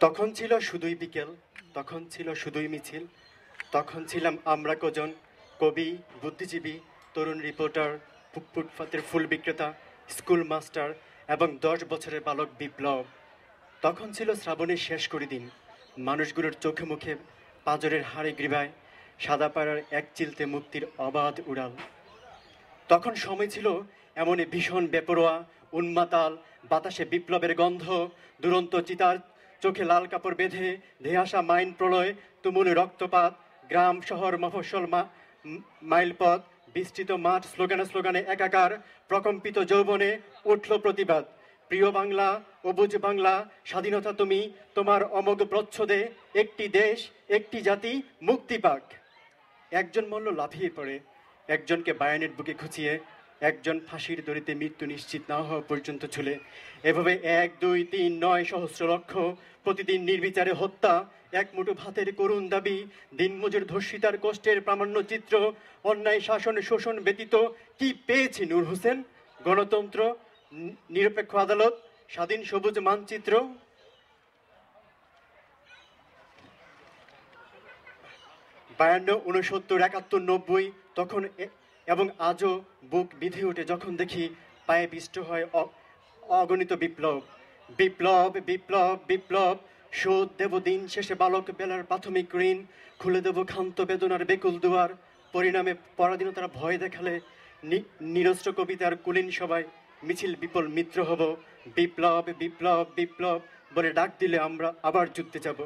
তখন ছিল শুধুই বিকেল, তখন ছিল শুধুই মিছিল, তখন ছিলাম আমরা কজন, কবি, বুদ্ধিজীবী, তরুণ রিপোর্টার ফুটপাতের ফুল বিক্রেতা, স্কুল মাস্টার এবং দশ বছরের বালক বিপ্লব। তখন ছিল শ্রাবণের শেষ করি দিন। মানুষগুলোর চোখে মুখে পাজরের হাড়ে গ্রীবায় সাদা পাড়ার এক চিলতে মুক্তির অবাধ উড়াল। তখন সময় ছিল এমনই ভীষণ বেপরোয়া, উন্মাতাল, বাতাসে বিপ্লবের গন্ধ, দুরন্ত চিতার চোখে লাল কাপড় বেঁধে ধেয়ে আসা মাইন প্রলয়, তুমুল রক্তপাত, গ্রাম, শহর, মফস্বল মাইলপথ, বিস্তৃত মাঠ, স্লোগানে স্লোগানে একাকার, প্রকম্পিত যৌবনে উঠল প্রতিবাদ। প্রিয় বাংলা, অবুজ বাংলা, স্বাধীনতা তুমি, তোমার অমোঘ প্রচ্ছদে একটি দেশ, একটি জাতি, মুক্তি পাক। একজন মল্ল লাফিয়ে পড়ে, একজনকে বায়ানের বুকে খুঁচিয়ে একজন ফাঁসির দড়িতে মৃত্যু নিশ্চিত না হওয়া পর্যন্ত ঝুলে এভাবে এক, দুই, তিন, নয় সহস্র লক্ষ প্রতিদিন নির্বিচারে হত্যা, এক মুঠো ভাতের করুণ দাবি, দিনমজুর ধর্ষিতার কষ্টের প্রামাণ্য চিত্র, অন্যায় শাসন শোষণ ব্যতীত কি পেয়েছি নূর হোসেন? গণতন্ত্র নিরপেক্ষ আদালত, স্বাধীন সবুজ মানচিত্র। বায়ান্ন উনসত্তর একাত্তর, নব্বই, তখন এবং আজও বুক বিধে ওঠে যখন দেখি পায়ে বিষ্ট হয় অগণিত বিপ্লব। বিপ্লব বিপ্লব বিপ্লব, শোধ দেব দিন শেষে বালক বেলার প্রাথমিক ঋণ, খুলে দেব ক্ষান্ত বেদনার বেকুল দুয়ার। পরিণামে পরাধীনতার ভয় দেখালে নিরস্ত্র কবিতার কুলীন সবাই মিছিল বিপুল মিত্র হব। বিপ্লব বিপ্লব বিপ্লব বলে ডাক দিলে আমরা আবার যুদ্ধে যাব।